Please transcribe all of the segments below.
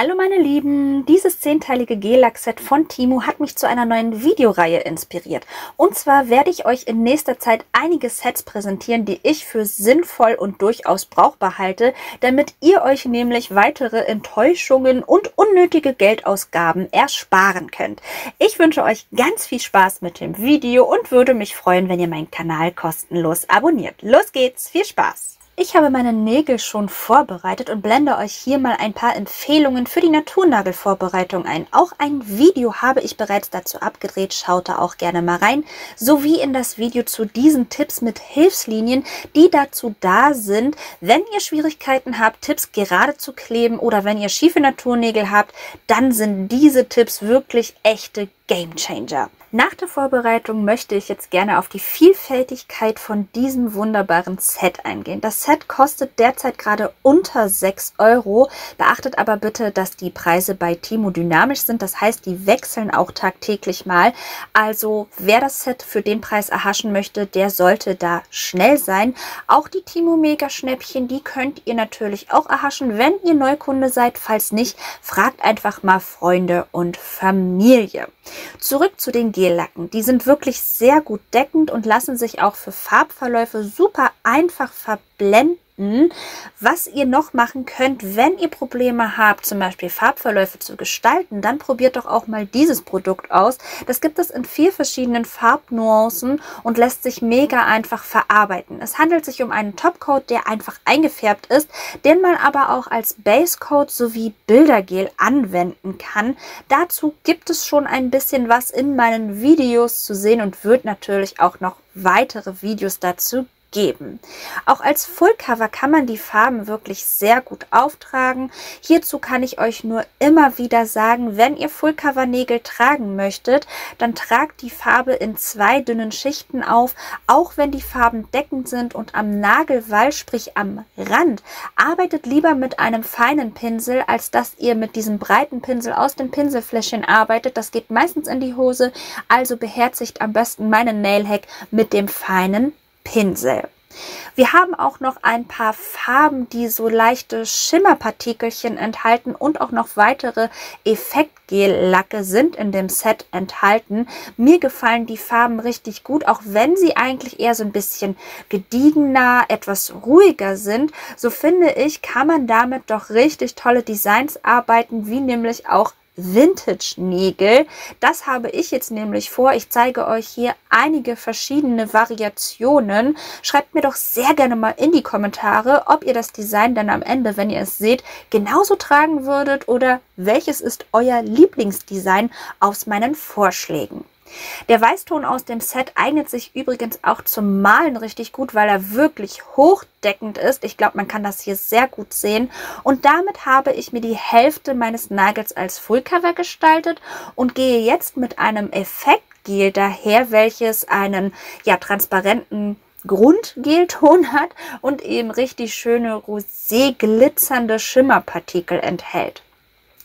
Hallo meine Lieben, dieses zehnteilige Gel-Lack-Set von Timo hat mich zu einer neuen Videoreihe inspiriert. Und zwar werde ich euch in nächster Zeit einige Sets präsentieren, die ich für sinnvoll und durchaus brauchbar halte, damit ihr euch nämlich weitere Enttäuschungen und unnötige Geldausgaben ersparen könnt. Ich wünsche euch ganz viel Spaß mit dem Video und würde mich freuen, wenn ihr meinen Kanal kostenlos abonniert. Los geht's, viel Spaß! Ich habe meine Nägel schon vorbereitet und blende euch hier mal ein paar Empfehlungen für die Naturnagelvorbereitung ein. Auch ein Video habe ich bereits dazu abgedreht, schaut da auch gerne mal rein. Sowie in das Video zu diesen Tipps mit Hilfslinien, die dazu da sind, wenn ihr Schwierigkeiten habt, Tipps gerade zu kleben oder wenn ihr schiefe Naturnägel habt, dann sind diese Tipps wirklich echte Gamechanger. Nach der Vorbereitung möchte ich jetzt gerne auf die Vielfältigkeit von diesem wunderbaren Set eingehen. Das Set kostet derzeit gerade unter 6 Euro. Beachtet aber bitte, dass die Preise bei Timo dynamisch sind. Das heißt, die wechseln auch tagtäglich mal. Also wer das Set für den Preis erhaschen möchte, der sollte da schnell sein. Auch die Timo Mega Schnäppchen, die könnt ihr natürlich auch erhaschen, wenn ihr Neukunde seid. Falls nicht, fragt einfach mal Freunde und Familie. Zurück zu den Gellacken. Die sind wirklich sehr gut deckend und lassen sich auch für Farbverläufe super einfach verblenden finden, was ihr noch machen könnt, wenn ihr Probleme habt, zum Beispiel Farbverläufe zu gestalten, dann probiert doch auch mal dieses Produkt aus. Das gibt es in vier verschiedenen Farbnuancen und lässt sich mega einfach verarbeiten. Es handelt sich um einen Topcoat, der einfach eingefärbt ist, den man aber auch als Basecoat sowie Bildergel anwenden kann. Dazu gibt es schon ein bisschen was in meinen Videos zu sehen und wird natürlich auch noch weitere Videos dazu geben. Auch als Fullcover kann man die Farben wirklich sehr gut auftragen. Hierzu kann ich euch nur immer wieder sagen, wenn ihr Fullcover Nägel tragen möchtet, dann tragt die Farbe in zwei dünnen Schichten auf, auch wenn die Farben deckend sind und am Nagelwall, sprich am Rand, arbeitet lieber mit einem feinen Pinsel, als dass ihr mit diesem breiten Pinsel aus dem Pinselfläschchen arbeitet. Das geht meistens in die Hose, also beherzigt am besten meinen Nail Hack mit dem feinen Pinsel. Wir haben auch noch ein paar Farben, die so leichte Schimmerpartikelchen enthalten und auch noch weitere Effektgel-Lacke sind in dem Set enthalten. Mir gefallen die Farben richtig gut, auch wenn sie eigentlich eher so ein bisschen gediegener, etwas ruhiger sind. So finde ich, kann man damit doch richtig tolle Designs arbeiten, wie nämlich auch Vintage-Nägel. Das habe ich jetzt nämlich vor. Ich zeige euch hier einige verschiedene Variationen. Schreibt mir doch sehr gerne mal in die Kommentare, ob ihr das Design dann am Ende, wenn ihr es seht, genauso tragen würdet oder welches ist euer Lieblingsdesign aus meinen Vorschlägen. Der Weißton aus dem Set eignet sich übrigens auch zum Malen richtig gut, weil er wirklich hochdeckend ist. Ich glaube, man kann das hier sehr gut sehen. Und damit habe ich mir die Hälfte meines Nagels als Fullcover gestaltet und gehe jetzt mit einem Effektgel daher, welches einen ja transparenten Grundgelton hat und eben richtig schöne rosé glitzernde Schimmerpartikel enthält.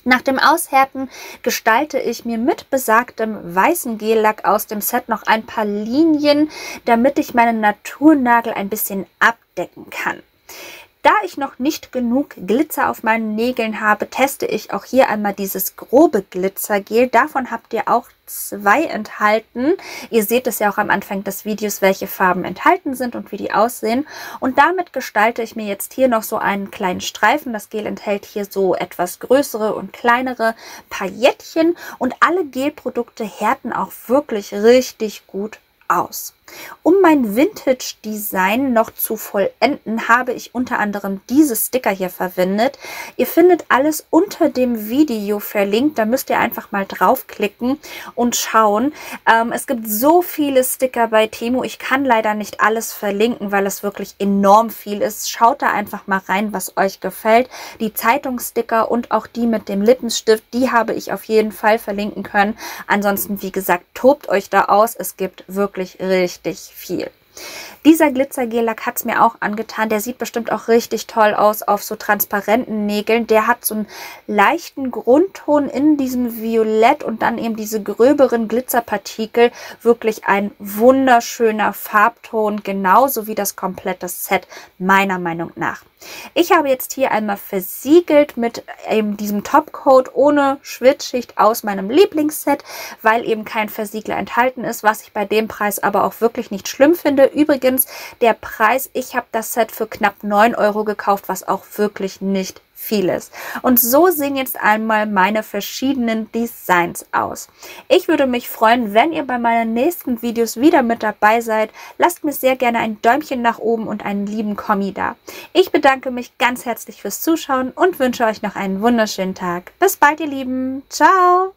Nach dem Aushärten gestalte ich mir mit besagtem weißen Gellack aus dem Set noch ein paar Linien, damit ich meinen Naturnagel ein bisschen abdecken kann. Da ich noch nicht genug Glitzer auf meinen Nägeln habe, teste ich auch hier einmal dieses grobe Glitzergel. Davon habt ihr auch zwei enthalten. Ihr seht es ja auch am Anfang des Videos, welche Farben enthalten sind und wie die aussehen. Und damit gestalte ich mir jetzt hier noch so einen kleinen Streifen. Das Gel enthält hier so etwas größere und kleinere Paillettchen. Und alle Gelprodukte härten auch wirklich richtig gut aus. Um mein Vintage-Design noch zu vollenden, habe ich unter anderem diese Sticker hier verwendet. Ihr findet alles unter dem Video verlinkt. Da müsst ihr einfach mal draufklicken und schauen. Ähm, es gibt so viele Sticker bei Temo. Ich kann leider nicht alles verlinken, weil es wirklich enorm viel ist. Schaut da einfach mal rein, was euch gefällt. Die Zeitungssticker und auch die mit dem Lippenstift, die habe ich auf jeden Fall verlinken können. Ansonsten, wie gesagt, tobt euch da aus. Es gibt wirklich richtig richtig viel. Dieser Glitzergellack hat es mir auch angetan. Der sieht bestimmt auch richtig toll aus auf so transparenten Nägeln. Der hat so einen leichten Grundton in diesem Violett und dann eben diese gröberen Glitzerpartikel. Wirklich ein wunderschöner Farbton, genauso wie das komplette Set meiner Meinung nach. Ich habe jetzt hier einmal versiegelt mit eben diesem Topcoat ohne Schwitzschicht aus meinem Lieblingsset, weil eben kein Versiegler enthalten ist, was ich bei dem Preis aber auch wirklich nicht schlimm finde. Übrigens, der Preis, ich habe das Set für knapp 9 Euro gekauft, was auch wirklich nicht vieles. Und so sehen jetzt einmal meine verschiedenen Designs aus. Ich würde mich freuen, wenn ihr bei meinen nächsten Videos wieder mit dabei seid. Lasst mir sehr gerne ein Däumchen nach oben und einen lieben Kommi da. Ich bedanke mich ganz herzlich fürs Zuschauen und wünsche euch noch einen wunderschönen Tag. Bis bald, ihr Lieben. Ciao!